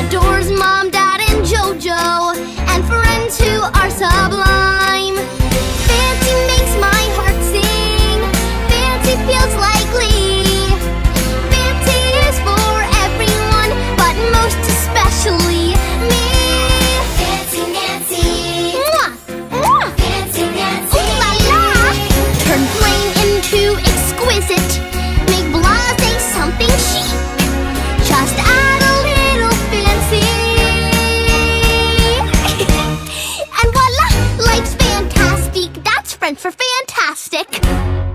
adore plastic.